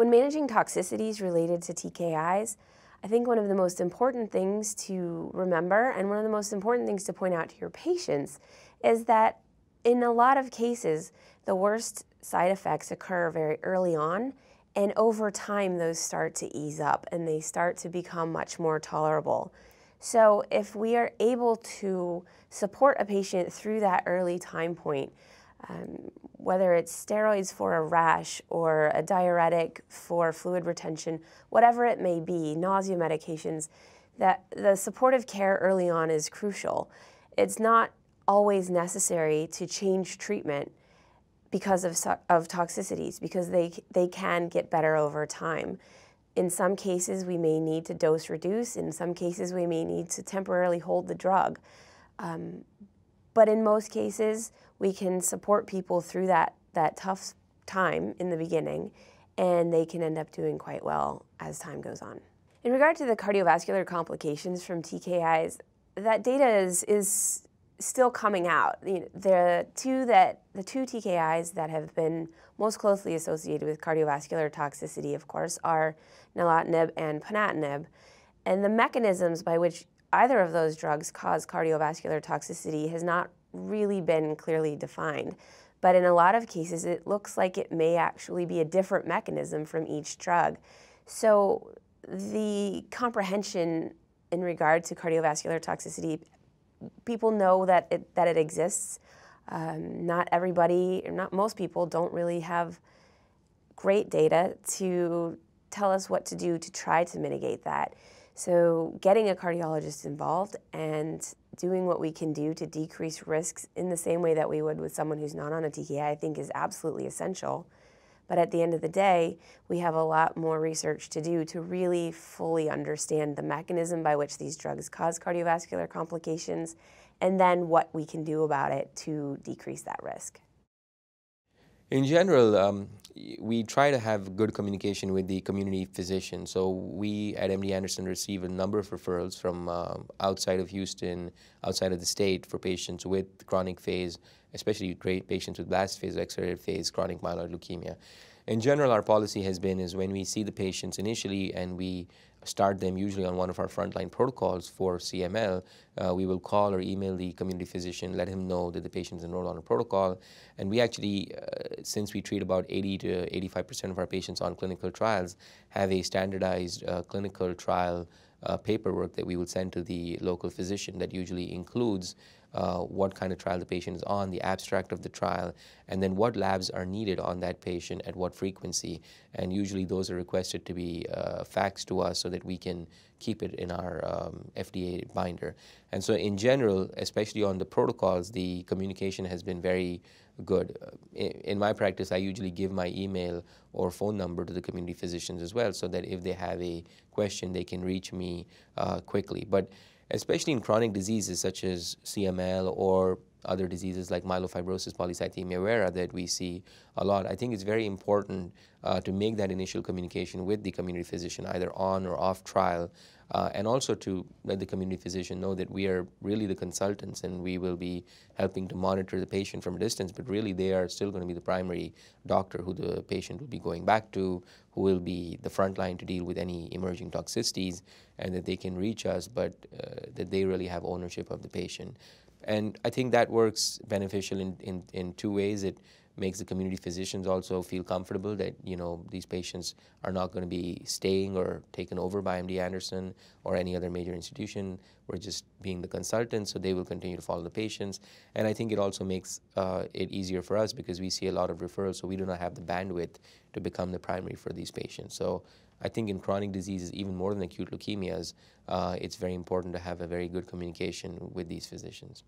When managing toxicities related to TKIs, I think one of the most important things to remember and one of the most important things to point out to your patients is that in a lot of cases, the worst side effects occur very early on, and over time, those start to ease up and they start to become much more tolerable. So, if we are able to support a patient through that early time point, um, whether it's steroids for a rash or a diuretic for fluid retention, whatever it may be, nausea medications, that the supportive care early on is crucial. It's not always necessary to change treatment because of, of toxicities, because they, they can get better over time. In some cases, we may need to dose reduce. In some cases, we may need to temporarily hold the drug. Um, but in most cases, we can support people through that, that tough time in the beginning, and they can end up doing quite well as time goes on. In regard to the cardiovascular complications from TKIs, that data is, is still coming out. The two that the two TKIs that have been most closely associated with cardiovascular toxicity, of course, are nilotinib and ponatinib, and the mechanisms by which either of those drugs cause cardiovascular toxicity has not really been clearly defined. But in a lot of cases, it looks like it may actually be a different mechanism from each drug. So the comprehension in regard to cardiovascular toxicity, people know that it, that it exists. Um, not everybody, not most people, don't really have great data to tell us what to do to try to mitigate that. So getting a cardiologist involved and doing what we can do to decrease risks in the same way that we would with someone who's not on a TKI, I think is absolutely essential. But at the end of the day, we have a lot more research to do to really fully understand the mechanism by which these drugs cause cardiovascular complications and then what we can do about it to decrease that risk. In general, um, we try to have good communication with the community physician. So we at MD Anderson receive a number of referrals from uh, outside of Houston, outside of the state for patients with chronic phase, especially great patients with blast phase, accelerated phase, chronic myeloid leukemia. In general, our policy has been is when we see the patients initially and we start them usually on one of our frontline protocols for CML, uh, we will call or email the community physician, let him know that the patient is enrolled on a protocol. And we actually, uh, since we treat about 80 to 85% of our patients on clinical trials, have a standardized uh, clinical trial uh, paperwork that we will send to the local physician that usually includes uh, what kind of trial the patient is on, the abstract of the trial, and then what labs are needed on that patient at what frequency. And usually those are requested to be uh, faxed to us so that we can keep it in our um, FDA binder. And so in general, especially on the protocols, the communication has been very good. In my practice, I usually give my email or phone number to the community physicians as well so that if they have a question, they can reach me uh, quickly. But especially in chronic diseases such as CML or other diseases like myelofibrosis, polycythemia vera that we see a lot. I think it's very important uh, to make that initial communication with the community physician, either on or off trial, uh, and also to let the community physician know that we are really the consultants and we will be helping to monitor the patient from a distance, but really they are still going to be the primary doctor who the patient will be going back to, who will be the front line to deal with any emerging toxicities, and that they can reach us, but uh, that they really have ownership of the patient. And I think that works beneficial in, in, in two ways. It makes the community physicians also feel comfortable that you know these patients are not going to be staying or taken over by MD Anderson or any other major institution. We're just being the consultant, so they will continue to follow the patients. And I think it also makes uh, it easier for us because we see a lot of referrals, so we do not have the bandwidth to become the primary for these patients. So I think in chronic diseases, even more than acute leukemias, uh, it's very important to have a very good communication with these physicians.